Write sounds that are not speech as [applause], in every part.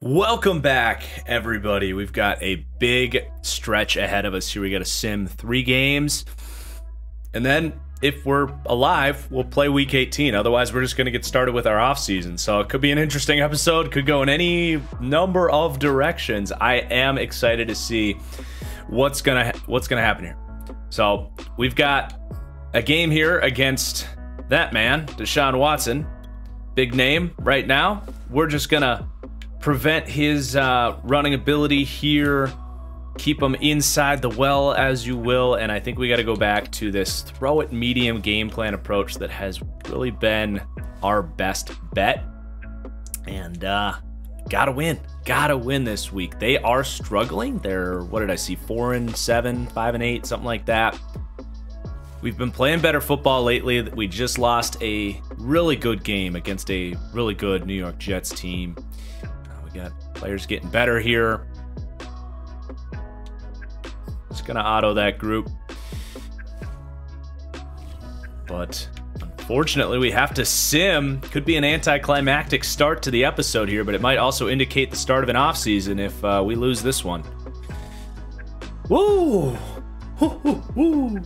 Welcome back, everybody. We've got a big stretch ahead of us here. We got to sim three games. And then, if we're alive, we'll play week 18. Otherwise, we're just going to get started with our off season. So it could be an interesting episode, could go in any number of directions. I am excited to see what's going to what's going to happen here. So, we've got a game here against that man, Deshaun Watson. Big name right now. We're just going to prevent his uh, running ability here, keep him inside the well as you will, and I think we got to go back to this throw it medium game plan approach that has really been our best bet. And uh, gotta win, gotta win this week. They are struggling. They're what did I see? Four and seven, five and eight, something like that. We've been playing better football lately. We just lost a really good game against a really good New York Jets team. We got players getting better here. Just gonna auto that group. But unfortunately, we have to sim. Could be an anticlimactic start to the episode here, but it might also indicate the start of an off season if uh, we lose this one. Woo! Woo, woo, woo.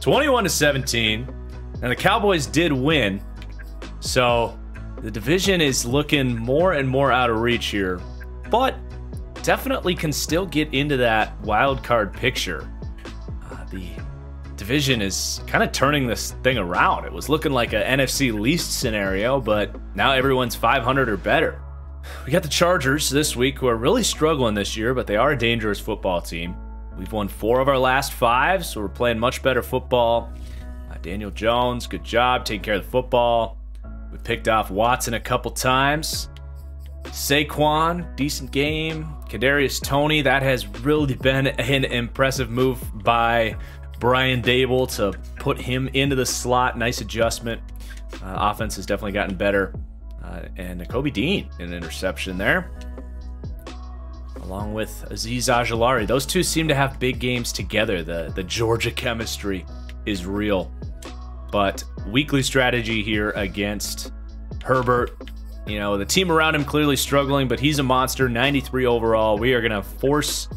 21 to 17. And the Cowboys did win. So the division is looking more and more out of reach here, but definitely can still get into that wild card picture. Uh, the division is kind of turning this thing around. It was looking like a NFC least scenario, but now everyone's 500 or better. [sighs] We got the Chargers this week, who are really struggling this year, but they are a dangerous football team. We've won four of our last five, so we're playing much better football. Uh, Daniel Jones, good job taking care of the football. We picked off Watson a couple times. Saquon, decent game. Kadarius Toney, that has really [laughs] been an impressive move by Brian Daboll to put him into the slot. Nice adjustment. Uh, offense has definitely gotten better. Uh, and Kobe Dean, an interception there. Along with Aziz Ojulari. Those two seem to have big games together. The, the Georgia chemistry is real. But weekly strategy here against Herbert. You know, the team around him clearly struggling, but he's a monster. 93 overall. We are going to force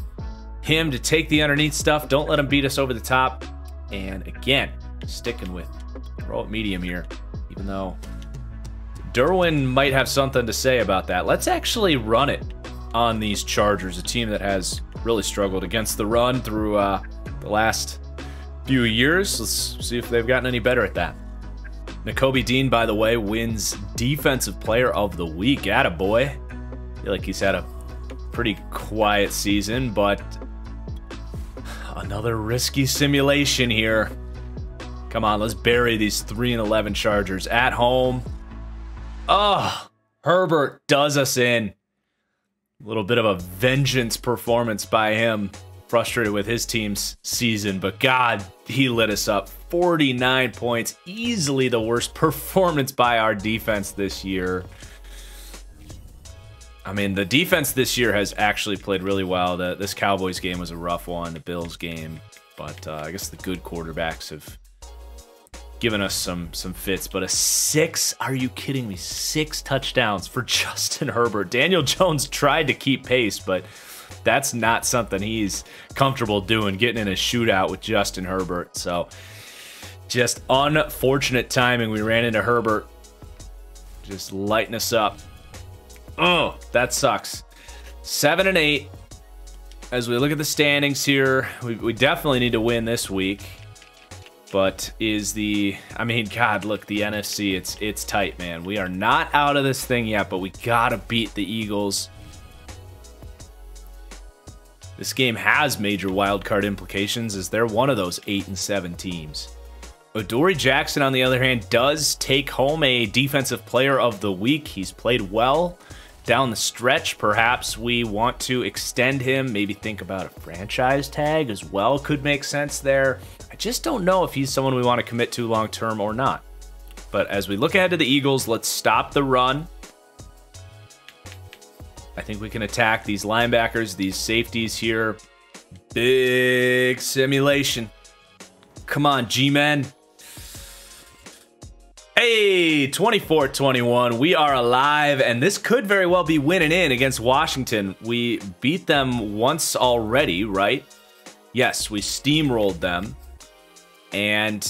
him to take the underneath stuff. Don't let him beat us over the top. And again, sticking with throw it medium here, even though Derwin might have something to say about that. Let's actually run it on these Chargers, a team that has really struggled against the run through uh, the last few years. Let's see if they've gotten any better at that. Nakobe Dean, by the way, wins Defensive Player of the Week. At a boy. I feel like he's had a pretty quiet season, but another risky simulation here. Come on, let's bury these 3 and 11 Chargers at home. Oh, Herbert does us in. A little bit of a vengeance performance by him frustrated with his team's season, but God, he lit us up. 49 points, easily the worst [laughs] performance by our defense this year. I mean, the defense this year has actually played really well. The, this Cowboys game was a rough one, the Bills game, but uh, I guess the good quarterbacks have given us some some fits. But a six? Are you kidding me? Six touchdowns for [laughs] Justin Herbert. Daniel Jones tried to keep pace, but that's not something he's comfortable doing, getting in a shootout with Justin Herbert. So just unfortunate timing. We ran into Herbert. Just lighting us up. Oh, that sucks. Seven and eight. As we look at the standings here, we, we definitely need to win this week. But is the I mean, God, look, the NFC, it's it's tight, man. We are not out of this thing yet, but we gotta beat the Eagles. This game has major wildcard implications as they're one of those 8 and 7 teams. Adoree Jackson, on the other hand, does take home a Defensive Player of the Week. He's played well down the stretch. Perhaps we want to extend him, maybe think about a franchise tag as well. Could make sense there. I just don't know if he's someone we want to commit to long term or not. But as we look ahead to the Eagles, let's stop the run. I think we can attack these linebackers, these safeties here. Big simulation. Come on, G-Men. Hey, 24 21. We are alive, and this could very well be winning in against Washington. We beat them once already, right? Yes, we steamrolled them. And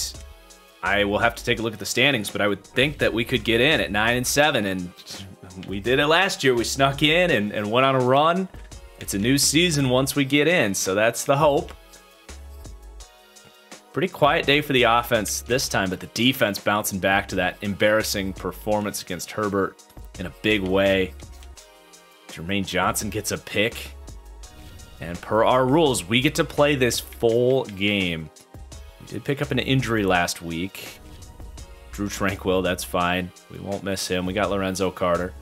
I will have to take a look at the standings, but I would think that we could get in at 9 and 7. And we did it last year. We snuck in and, and went on a run. It's a new season once we get in, so that's the hope. Pretty quiet day for the offense this time, but the defense bouncing back to that embarrassing performance against Herbert in a big way. Jermaine Johnson gets a pick. And per our rules, we get to play this full game. We did pick up an injury last week. Drew Tranquill, that's fine. We won't miss him. We got Lorenzo Carter.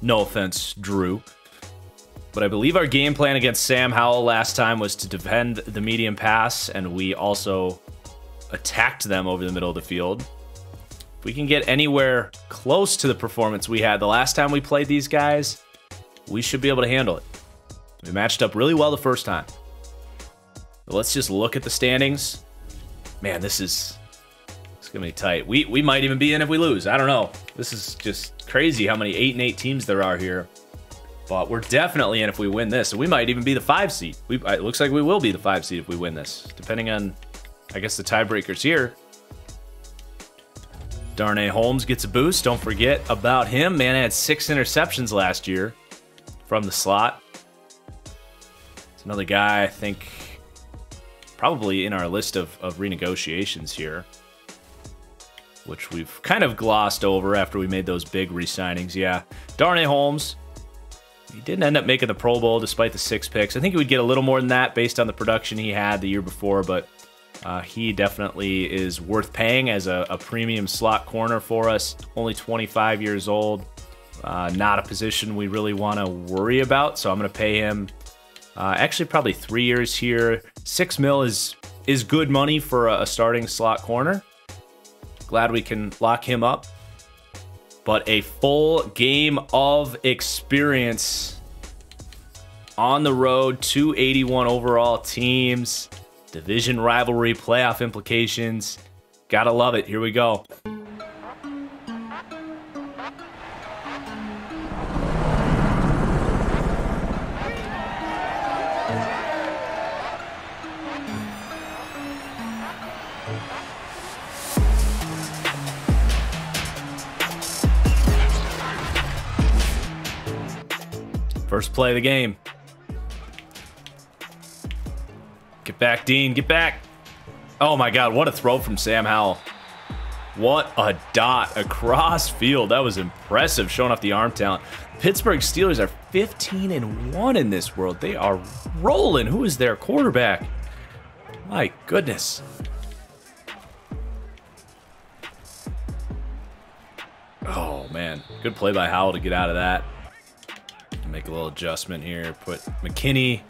No offense, Drew. But I believe our game plan against Sam Howell last time was to defend the medium pass, and we also attacked them over the middle of the field. If we can get anywhere close to the performance we had the last time we played these guys, we should be able to handle it. We matched up really well the first time. But let's just look at the standings. Man, this is it's gonna be tight. We we might even be in if we lose. I don't know. This is just crazy how many eight and eight teams there are here. But we're definitely in if we win this. We might even be the five seed. We, it looks like we will be the five seed if we win this, depending on, I guess, the tiebreakers here. Darnay Holmes gets a boost. Don't forget about him. Man had six interceptions last year from the slot. It's another guy I think probably in our list of, of renegotiations here, which we've kind of glossed over after we made those big re-signings. Yeah, Darnay Holmes, he didn't end up making the Pro Bowl despite the six picks. I think he would get a little more than that based on the production he had the year before, but uh, he definitely is worth paying as a, a, premium slot corner for us. Only 25 years old. Uh, not a position we really want to worry about, so I'm going to pay him uh, actually probably three years here. Six mil is is good money for a, a starting slot corner. Glad we can lock him up but a full game of experience on the road, 281 overall teams, division rivalry, playoff implications. Gotta love it. Here we go. Play the game. Get back, Dean. Get back. Oh my god, what a throw from Sam Howell. What a dot across field. That was impressive, showing off the arm talent. Pittsburgh Steelers are 15 and 1 in this world. They are rolling. Who is their quarterback? My goodness. Oh man, good play by Howell to get out of that. Make a little adjustment here. Put McKinney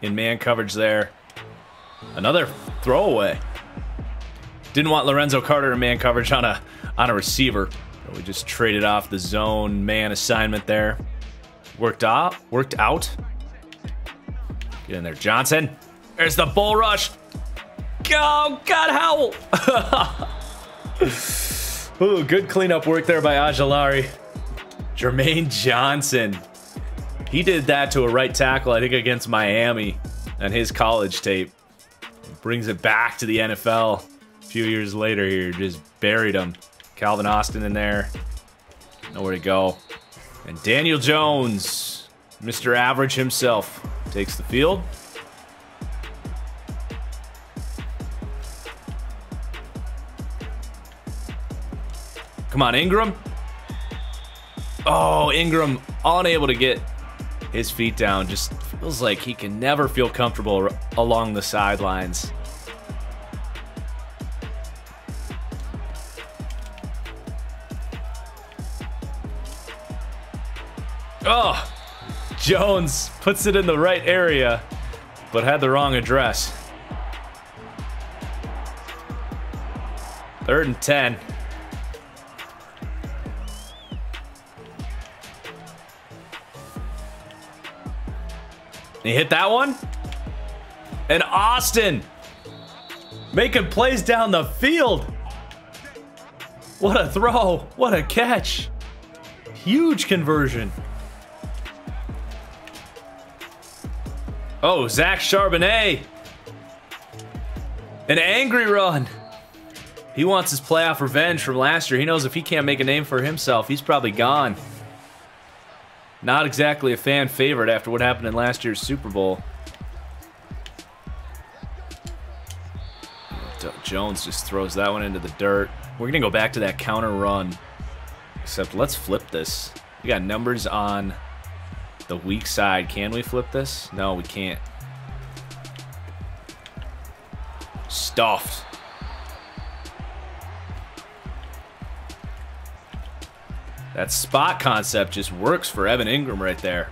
in man coverage there. Another throwaway. Didn't want Lorenzo Carter in man coverage on a on a receiver. But we just traded off the zone man assignment there. Worked out. Worked out. Get in there, Johnson. There's the bull rush. Oh, God, Howell. [laughs] Ooh, good cleanup work there by Ojulari. Jermaine Johnson he did that to a right tackle, I think, against Miami on his college tape. Brings it back to the NFL a few years later here. Just buried him. Calvin Austin in there. Nowhere to go. And Daniel Jones, Mr. Average himself, takes the field. Come on, Ingram. Oh, Ingram unable to get his feet down. Just feels like he can never feel comfortable along the sidelines. Oh, Jones puts it in the right area, but had the wrong address. Third and 10. He hit that one. And Austin making plays down the field. What a throw. What a catch. Huge conversion. Oh, Zach Charbonnet. An angry run. He wants his playoff revenge from last year. He knows if he can't make a name for himself, he's probably gone. Not exactly a fan favorite after what happened in last year's Super Bowl. Jones just throws that one into the dirt. We're going to go back to that counter run. Except let's flip this. We got numbers on the weak side. Can we flip this? No, we can't. Stuffed. That spot concept just works for Evan Ingram right there.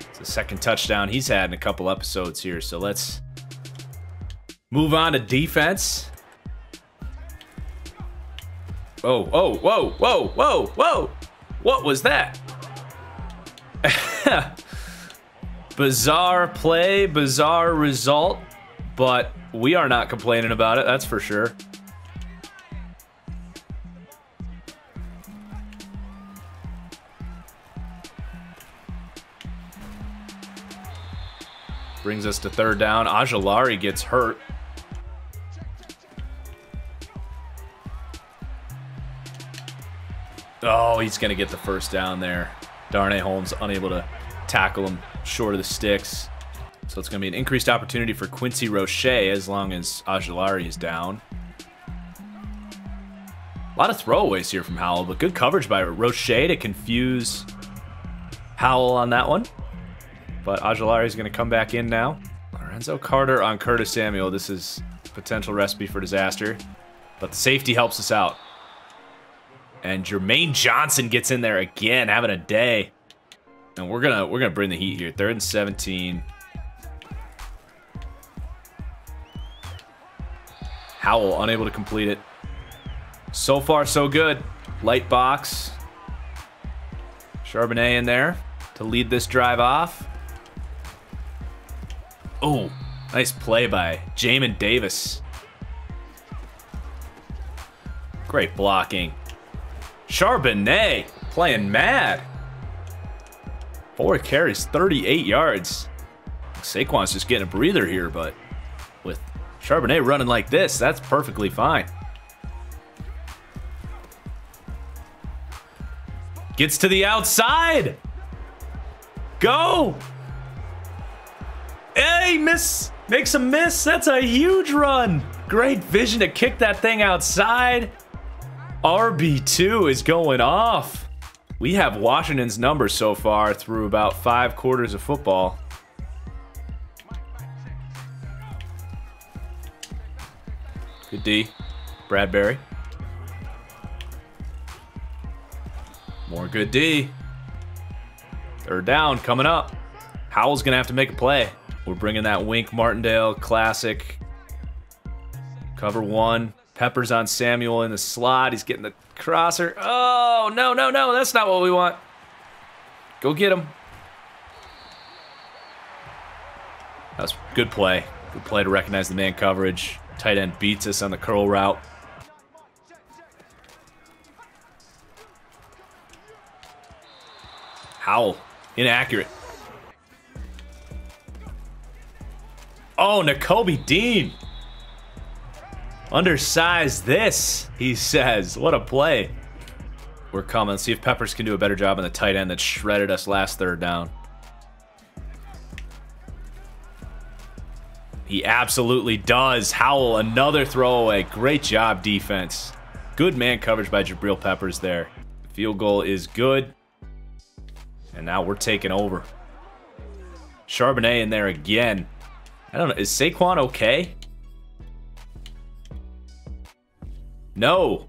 It's the second touchdown he's had in a couple episodes here, so let's move on to defense. Oh, oh, whoa, whoa, whoa, whoa! What was that? [laughs] bizarre play, bizarre result, but we are not complaining about it, that's for sure. Brings us to third down. Ojulari gets hurt. Oh, he's going to get the first down there. Darnay Holmes unable to tackle him short of the sticks. So it's going to be an increased opportunity for Quincy Roche as long as Ojulari is down. A lot of throwaways here from Howell, but good coverage by Roche to confuse Howell on that one. But Ojulari is going to come back in now. Lorenzo Carter on Curtis Samuel. This is potential recipe for disaster. But the safety helps us out. And Jermaine Johnson gets in there again, having a day. And we're gonna we're gonna bring the heat here. Third and 17. Howell unable to complete it. So far, so good. Light box. Charbonnet in there to lead this drive off. Oh, nice play by Jamin Davis. Great blocking. Charbonnet playing mad. Four carries, 38 yards. Saquon's just getting a breather here, but with Charbonnet running like this, that's perfectly fine. Gets to the outside. Go. Hey, miss. Makes a miss. That's a huge run. Great vision to kick that thing outside. RB2 is going off. We have Washington's number so far through about five quarters of football. Good D. Bradberry. More good D. Third down coming up. Howell's going to have to make a play. We're bringing that Wink Martindale classic. Cover one. Peppers on Samuel in the slot. He's getting the crosser. Oh, no, no, no. That's not what we want. Go get him. That was good play. Good play to recognize the man coverage. Tight end beats us on the curl route. Howell. Inaccurate. Oh, Nakobe Dean. Undersize this, he says. What a play. We're coming. See if Peppers can do a better job on the tight end that shredded us last third down. He absolutely does. Howell, another throwaway. Great job, defense. Good man coverage by Jabril Peppers there. Field goal is good. And now we're taking over. Charbonnet in there again. I don't know. Is Saquon okay? No.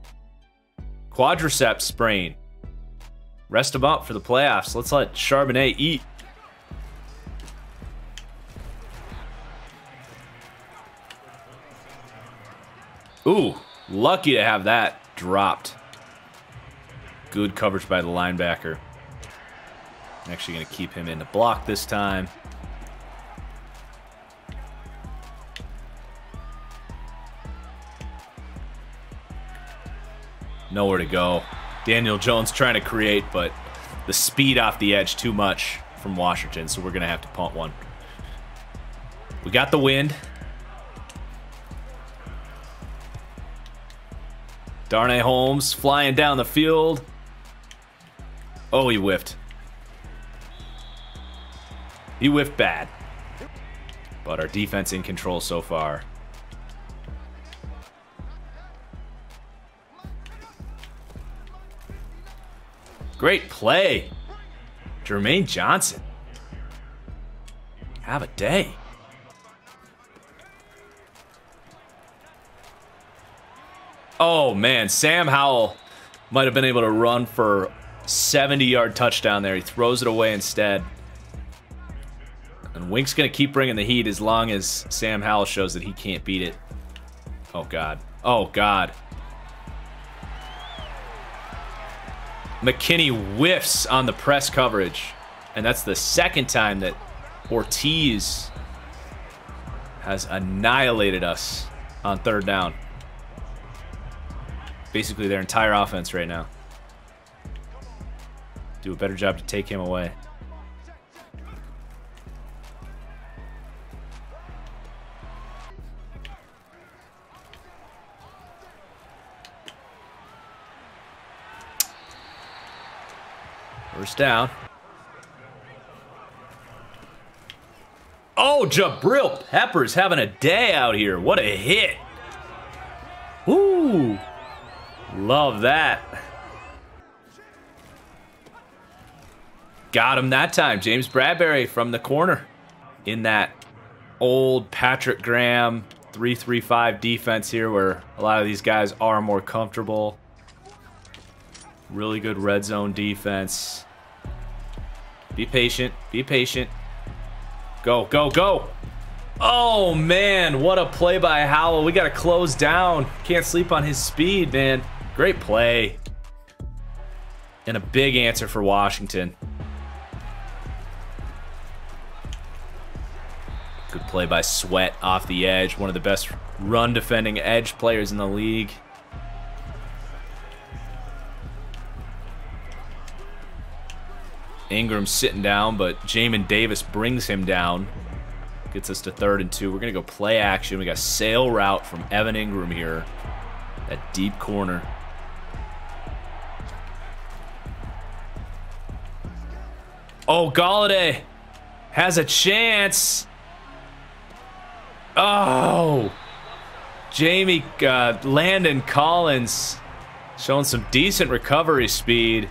Quadriceps sprain. Rest him up for the playoffs. Let's let Charbonnet eat. Ooh, lucky to have that dropped. Good coverage by the linebacker. I'm actually going to keep him in the block this time. Nowhere to go. Daniel Jones trying to create, but the speed off the edge too much from Washington, so we're going to have to punt one. We got the wind. Darnay Holmes flying down the field. Oh, he whiffed. He whiffed bad. But our defense in control so far. Great play. Jermaine Johnson. Have a day. Oh, man. Sam Howell might have been able to run for 70-yard touchdown there. He throws it away instead. And Wink's going to keep bringing the heat as long as Sam Howell shows that he can't beat it. Oh, God. Oh, God. McKinney whiffs on the press coverage. And that's the second time that Ortiz has annihilated us on third down basically their entire offense right now. Do a better job to take him away. First down. Oh, Jabril Peppers having a day out here. What a hit. Ooh. Love that. Got him that time. James Bradberry from the corner in that old Patrick Graham 3-3-5 defense here where a lot of these guys are more comfortable. Really good red zone defense. Be patient. Be patient. Go, go, go. Oh, man. What a play by Howell. We got to close down. Can't sleep on his speed, man. Great play. And a big answer for Washington. Good play by Sweat off the edge. One of the best run defending edge players in the league. Ingram sitting down, but Jamin Davis brings him down. Gets us to third and two. We're going to go play action. We got sail route from Evan Ingram here. That deep corner. Oh, Golladay has a chance. Oh. Jamie uh, Landon Collins showing some decent recovery speed.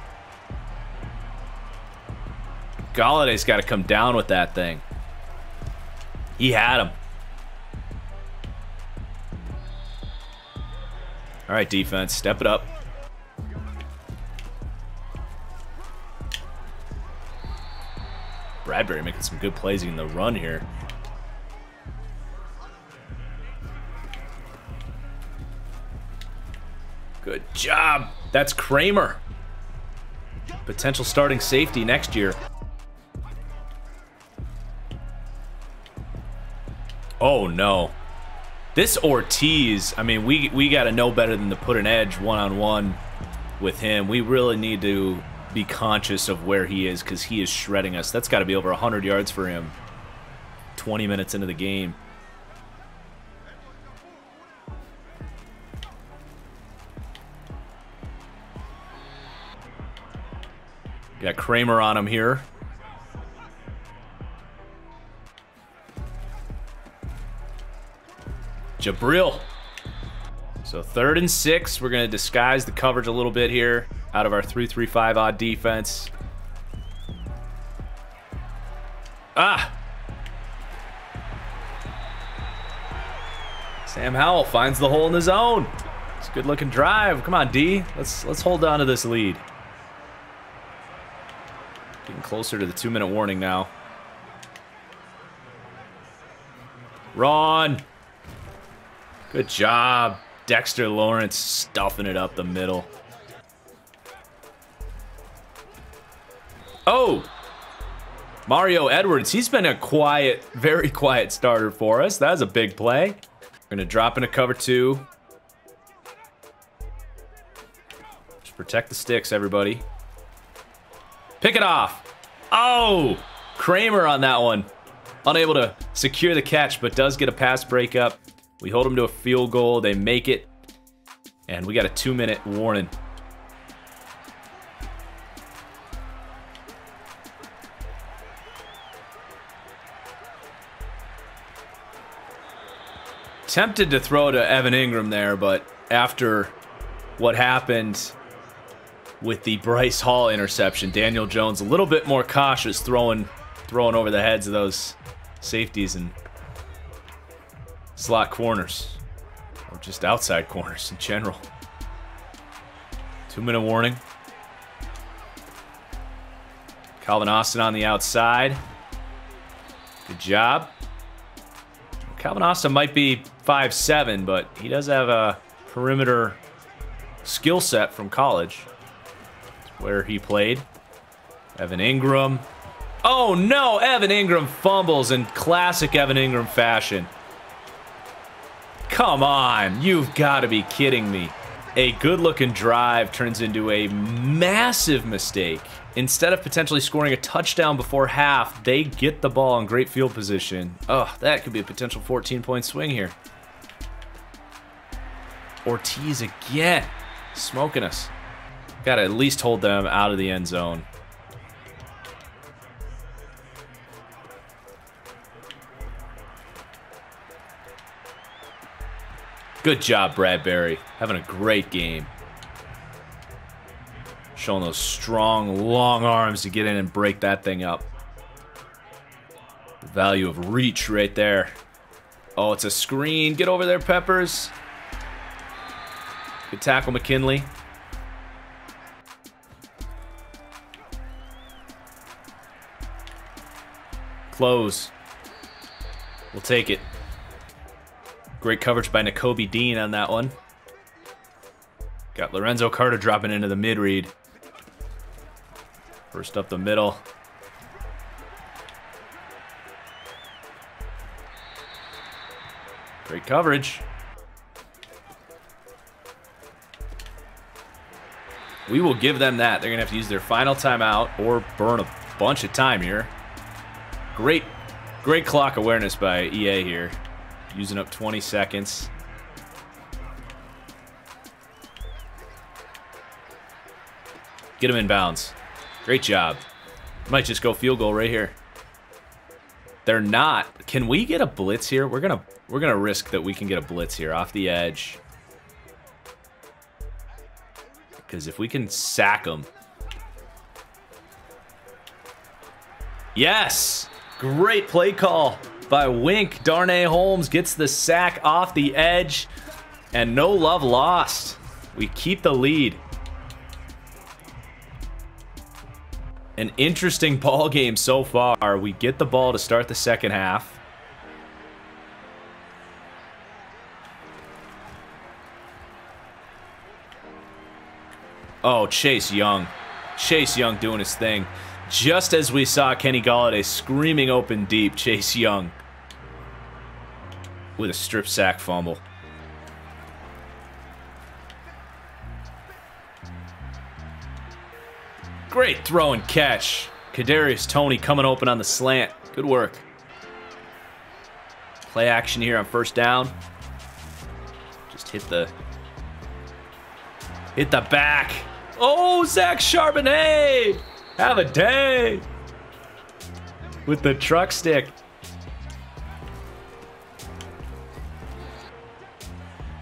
Golladay's got to come down with that thing. He had him. All right, defense, step it up. Bradberry making some good plays in the run here. Good job. That's Kramer. Potential starting safety next year. Oh, no. This Ortiz, I mean, we, we got to know better than to put an edge one-on-one -on -one with him. We really need to be conscious of where he is because he is shredding us. That's got to be over 100 yards for him 20 minutes into the game. Got Kramer on him here. Jabril. So third and six. We're going to disguise the coverage a little bit here out of our 3-3-5 odd defense. Ah! Sam Howell finds the hole in the zone. It's a good looking drive. Come on, D. Let's let's hold on to this lead. Getting closer to the two minute warning now. Ron. Good job. Dexter Lawrence stuffing it up the middle. Oh! Mario Edwards, he's been a quiet, very quiet starter for us. That was a big play. We're going to drop into cover two. Just protect the sticks, everybody. Pick it off. Oh! Kramer on that one. Unable to secure the catch, but does get a pass breakup. We hold them to a field goal. They make it. And we got a two-minute warning. Tempted to throw to Evan Ingram there, but after what happened with the Bryce Hall interception, Daniel Jones a little bit more cautious throwing throwing over the heads of those safeties and slot corners or just outside corners in general. Two minute warning. Calvin Austin on the outside. Good job. Calvin Austin might be five seven, but he does have a perimeter skill set from college where he played. Evan Ingram. Oh no, Evan Ingram fumbles in classic Evan Ingram fashion. Come on, you've got to be kidding me. A good looking drive turns into a massive mistake. Instead of potentially scoring a touchdown before half, they get the ball in great field position. Oh, that could be a potential 14 point swing here. Ortiz again, smoking us. Got to at least hold them out of the end zone. Good job, Bradberry. Having a great game. Showing those strong, long arms to get in and break that thing up. The value of reach right there. Oh, it's a screen. Get over there, Peppers. Good tackle, McKinney. Close. We'll take it. Great coverage by Nakobe Dean on that one. Got Lorenzo Carter dropping into the mid read. First up the middle. Great coverage. We will give them that. They're going to have to use their final timeout or burn a bunch of time here. Great, great clock awareness by EA here. Using up 20 seconds. Get him in bounds. Great job. Might just go field goal right here. They're not. Can we get a blitz here? We're gonna we're gonna risk that we can get a blitz here off the edge. Because if we can sack them. Yes! Great play call by Wink. Darnay Holmes gets the sack off the edge. And no love lost. We keep the lead. An interesting [laughs] ball game so far. We get the ball to start the second half. Oh, Chase Young. Chase Young doing his thing. Just as we saw Kenny Golladay screaming open deep, Chase Young with a strip sack fumble. Great throw and catch. Kadarius Toney coming open on the slant. Good work. Play action here on first down. Just hit the hit the back. Oh, Zach Charbonnet! Have a day! With the truck stick.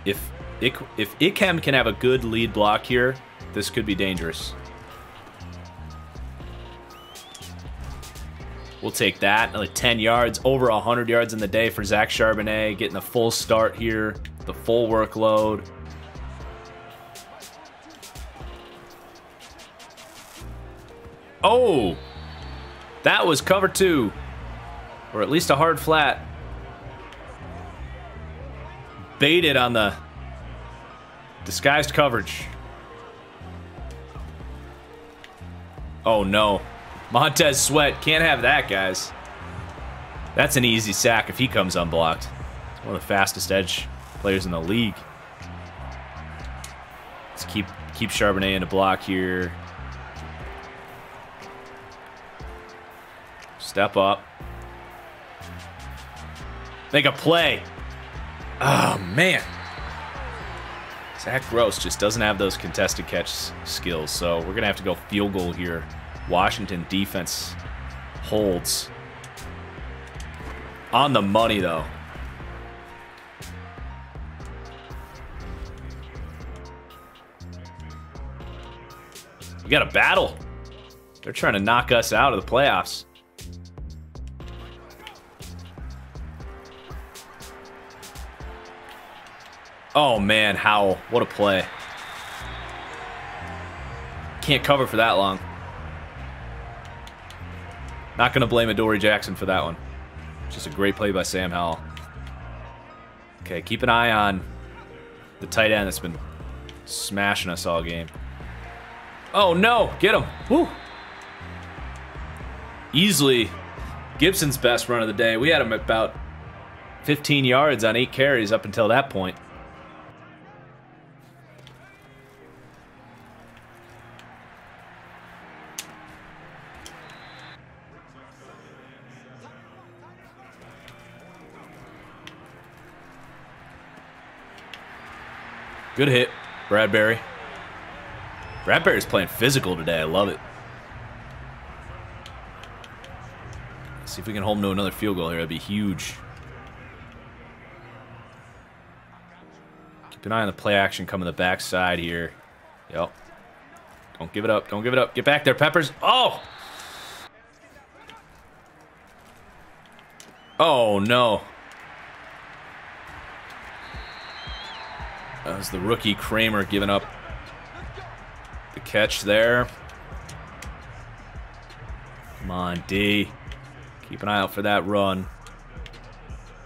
If if Ikem can have a good lead block here, this could be dangerous. We'll take that. Another 10 yards, over 100 yards in the day for Zach Charbonnet, getting the full start here, the full workload. Oh! That was cover two. Or at least a hard flat. Baited on the disguised coverage. Oh no. Montez Sweat. Can't have that, guys. That's an easy sack if he comes unblocked. One of the fastest edge players in the league. Let's keep keep Charbonnet in the block here. Step up. Make a play. Oh, man. Zach Gross just doesn't have those contested catch skills, so we're going to have to go field goal here. Washington defense holds. On the money, though. We got a battle. They're trying to knock us out of the playoffs. Oh man, Howell. What a play. Can't cover for that long. Not going to blame Adoree Jackson for that one. Just a great play by Sam Howell. Okay, keep an eye on the tight end that's been smashing us all game. Oh no, get him. Woo. Easily Gibson's best run of the day. We had him about 15 yards on eight carries up until that point. Good hit, Bradberry. Bradberry's playing physical today. I love it. Let's see if we can hold him to another field goal here. That'd be huge. Keep an eye on the play action coming the backside here. Yep. Don't give it up. Don't give it up. Get back there, Peppers. Oh! Oh, no. Was the rookie Kramer giving up the catch there. Come on, D. Keep an eye out for that run.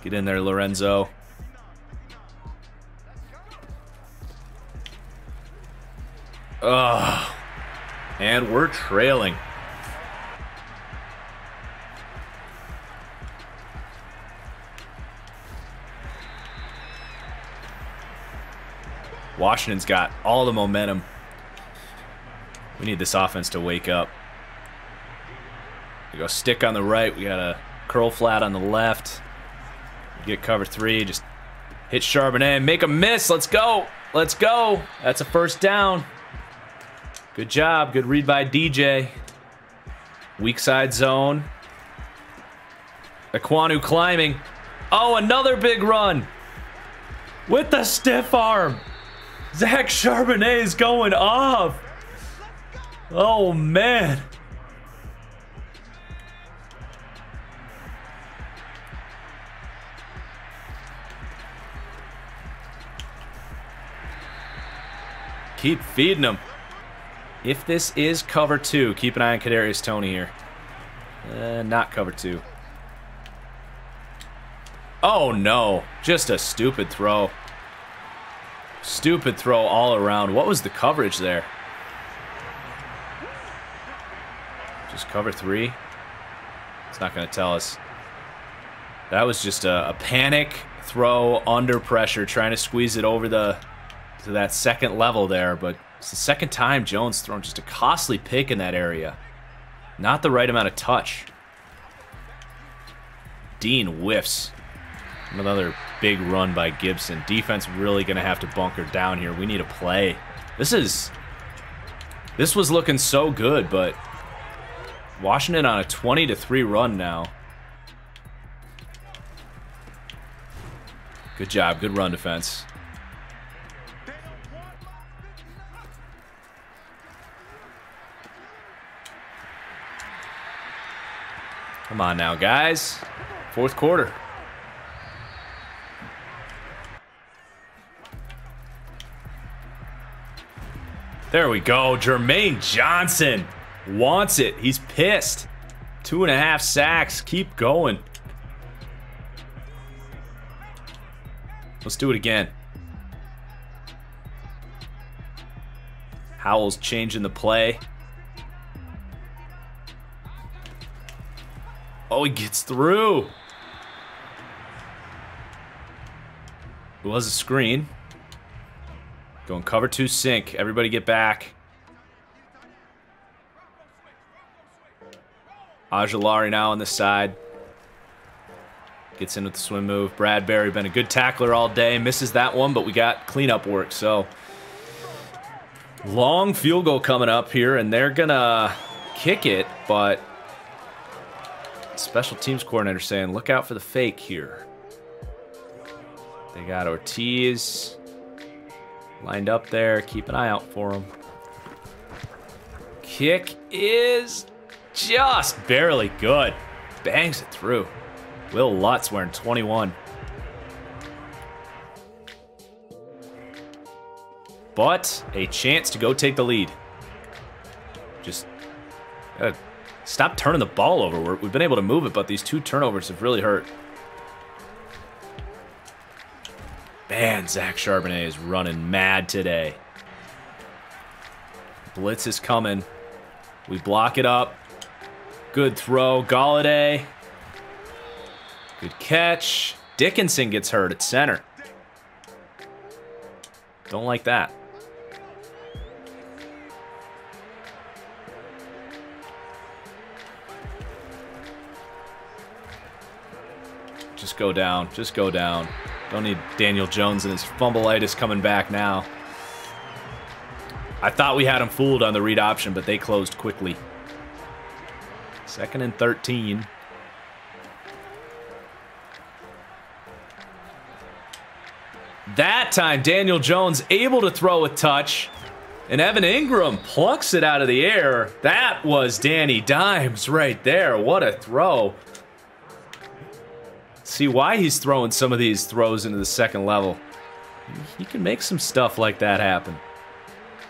Get in there, Lorenzo. Ugh. And we're trailing. Washington's got all the momentum. We need this offense to wake up. We go stick on the right. We got a curl flat on the left. Get cover three. Just hit Charbonnet. Make a miss. Let's go. Let's go. That's a first down. Good job. Good read by DJ. Weak side zone. Ekwonu climbing. Oh, another big run. With the stiff arm. Zach Charbonnet is going off. Oh, man. Keep feeding him. If this is cover two, keep an eye on Kadarius Toney here. Uh, not cover two. Oh no, just a stupid throw. Stupid throw all around. What was the coverage there? Just cover three. It's not going to tell us. That was just a, a, panic throw under pressure, trying to squeeze it over the to that second level there. But it's the second time Jones thrown just a costly pick in that area. Not the right amount of touch. Dean whiffs. Another big run by Gibson. Defense really going to have to bunker down here. We need a play. This is... This was looking so good, but... Washington on a 20 to 3 run now. Good job. Good run defense. Come on now, guys. Fourth quarter. There we go. Jermaine Johnson wants it. He's pissed. Two and a half sacks. Keep going. Let's do it again. Howell's changing the play. Oh, he gets through. It was a screen. Going cover two sink. Everybody get back. Ojulari now on the side. Gets in with the swim move. Bradberry been a good tackler all day. Misses that one, but we got cleanup work. So long field goal coming up here, and they're gonna kick it, but special teams coordinator saying, look out for the fake here. They got Ortiz lined up there. Keep an eye out for him. Kick is just barely good. Bangs it through. Will Lutz wearing 21. But a chance to go take the lead. Just gotta stop turning the ball over. we have been able to move it, but these two turnovers have really hurt. Man, Zach Charbonnet is running mad today. Blitz is coming. We block it up. Good throw. Golladay. Good catch. Dickinson gets hurt at center. Don't like that. Just go down. Just go down. Don't need Daniel Jones and his fumbleitis coming back now. I thought we had him fooled on the read option, but they closed quickly. Second and 13. That time, Daniel Jones able to throw a touch. And Evan Engram plucks it out of the air. That was Danny Dimes right there. What a throw. See why he's throwing some of these throws into the second level. He can make some stuff like that happen.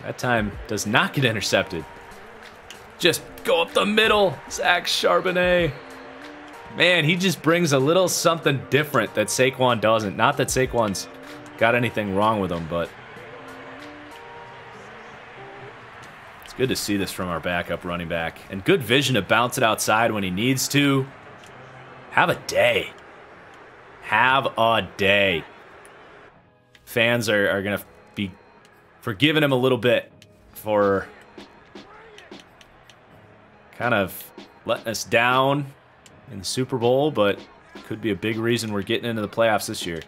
That time does not get intercepted. Just go up the middle, Zach Charbonnet. Man, he just brings a little something different that Saquon doesn't. Not that Saquon's got anything wrong with him, but it's good to see this from our backup running back. And good vision to bounce it outside when he needs to. Have a day. Have a day. Fans are, are going to be forgiving him a little bit for kind of letting us down in the Super Bowl, but could be a big reason we're getting into the playoffs this year.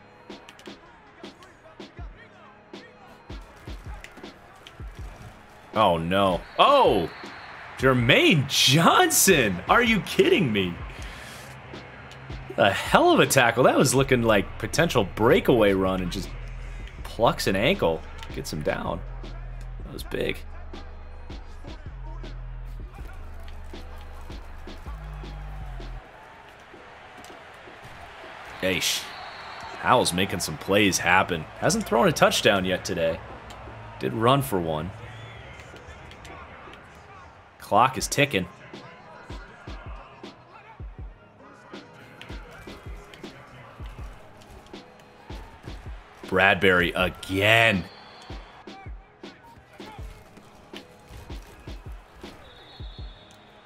Oh, no. Oh! Jermaine Johnson! Are you kidding me? A hell of a tackle. That was looking like potential breakaway run and just plucks an ankle. Gets him down. That was big. Eish. Howell's making some plays happen. Hasn't thrown a touchdown yet today. Did run for one. Clock is ticking. Bradberry again.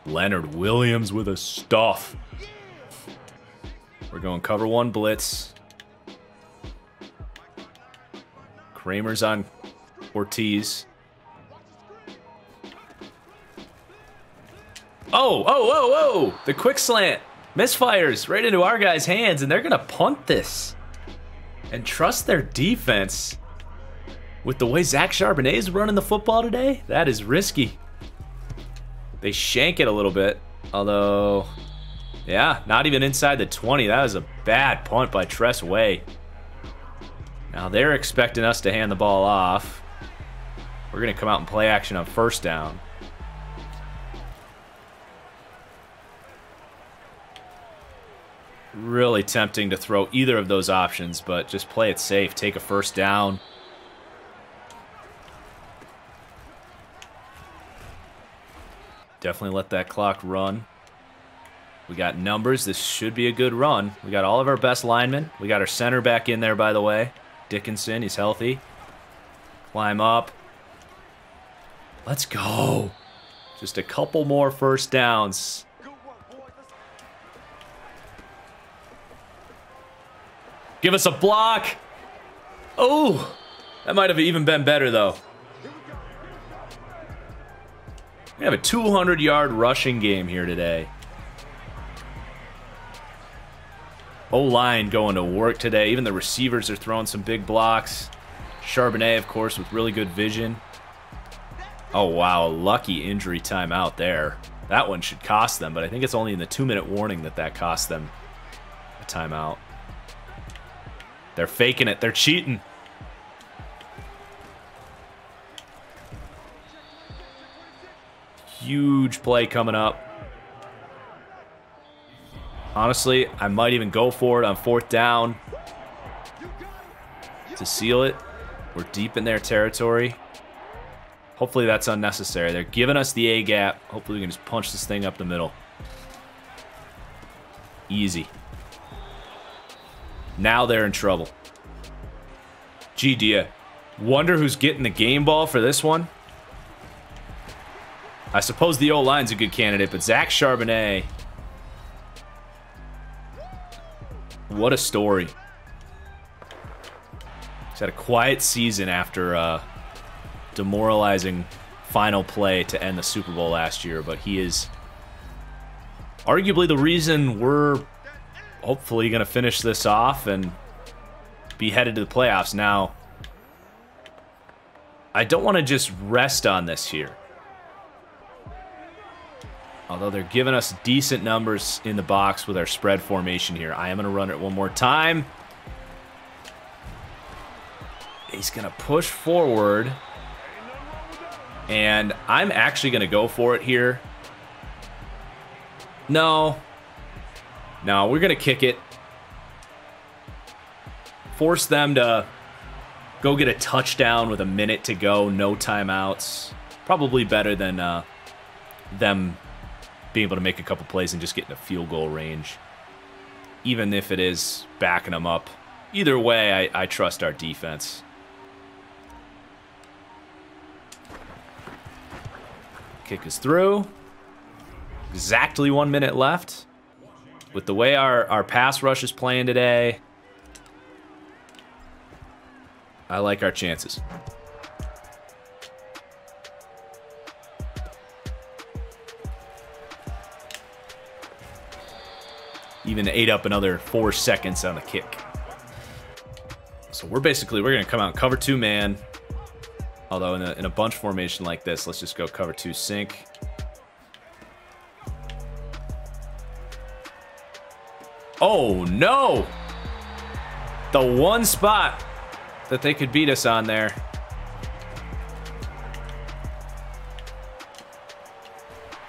Leonard Williams with a stuff. We're going cover one blitz. Kramer's on Ortiz. Oh, oh, oh, oh! The quick slant misfires right into our guy's hands, and they're going to punt this. And trust their defense. With the way Zach Charbonnet is running the football today, that is risky. They shank it a little bit, although yeah, not even inside the 20. That was a bad punt by Tress Way. Now they're expecting us to hand the ball off. We're going to come out and play action on first down. Really tempting to throw either of those options, but just play it safe. Take a first down. Definitely let that clock run. We got numbers. This should be a good run. We got all of our best linemen. We got our center back in there, by the way. Dickinson, he's healthy. Climb up. Let's go. Just a couple more first downs. Give us a block. Oh, That might have even been better, though. We have a 200 yard rushing game here today. O line going to work today. Even the receivers are throwing some big blocks. Charbonnet, of course, with really good vision. Oh, wow. Lucky injury time out there. That one should cost them, but I think it's only in the two minute warning that that cost them a timeout. They're faking it. They're cheating. Huge play coming up. Honestly, I might even go for it on fourth down to seal it. We're deep in their territory. Hopefully that's unnecessary. They're giving us the A gap. Hopefully we can just punch this thing up the middle. Easy. Now they're in trouble. Gee, Dia. Wonder who's getting the game ball for this one? I suppose the O-line's a good candidate, but Zach Charbonnet... What a story. He's had a quiet season after uh, demoralizing final play to end the Super Bowl last year, but he is arguably the reason we're hopefully going to finish this off and be headed to the playoffs. Now, I don't want to just rest on this here. Although they're giving us decent numbers in the box with our spread formation here. I am going to run it one more time. He's going to push forward. And I'm actually going to go for it here. No. No, we're going to kick it. Force them to go get a touchdown with a minute to go, no timeouts. Probably better than uh, them being able to make a couple plays and just getting a field goal range. Even if it is backing them up. Either way, I, I trust our defense. Kick is through. Exactly one minute left. With the way our, our pass rush is playing today, I like our chances. Even ate up another four seconds on the kick. So we're basically, we're going to come out and cover two man. Although in a, in a bunch formation like this, let's just go cover two sink. Oh, no! The one spot that they could beat us on there.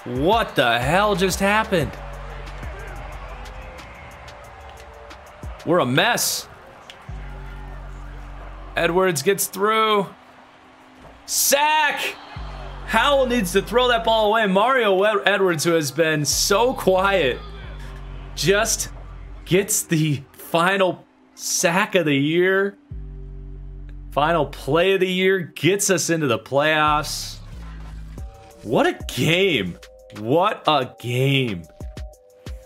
What the hell just happened? We're a mess. Edwards gets through. Sack! Howell needs to throw that ball away. Mario Edwards, who has been so quiet, just gets the final sack of the year. Final play of the year gets us into the playoffs. What a game. What a game.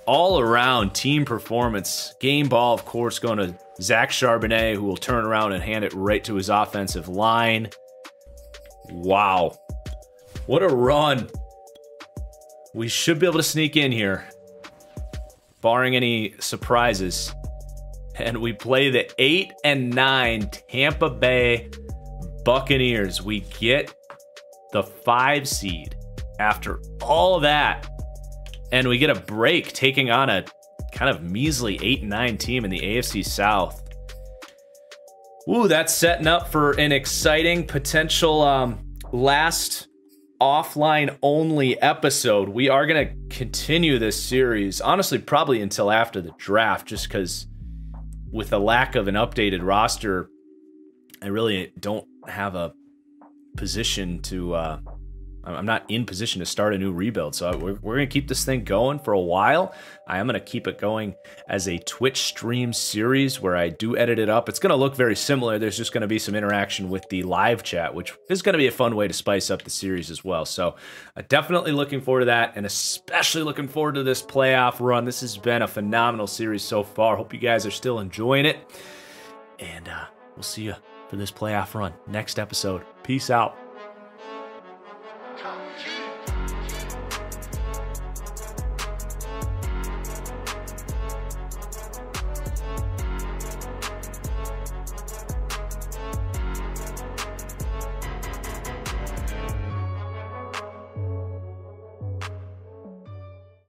All around team performance. Game ball, of course, going to Zach Charbonnet, who will turn around and hand it right to his offensive line. Wow. What a run. We should be able to sneak in here, barring any surprises. And we play the 8 and 9 Tampa Bay Buccaneers. We get the 5 seed after all that. And we get a break taking on a kind of measly 8 and 9 team in the AFC South. Ooh, that's setting up for an exciting potential um, last offline only episode. We are going to continue this series, honestly, probably until after the draft, just because with the lack of an updated roster, I really don't have a position to uh, I'm not in position to start a new rebuild. So we're, we're going to keep this thing going for a while. I am going to keep it going as a Twitch stream series where I do edit it up. It's going to look very similar. There's just going to be some interaction with the live chat, which is going to be a fun way to spice up the series as well. So uh, definitely looking forward to that and especially looking forward to this playoff run. This has been a phenomenal series so far. Hope you guys are still enjoying it. And uh, we'll see you for this playoff run. Next episode. Peace out.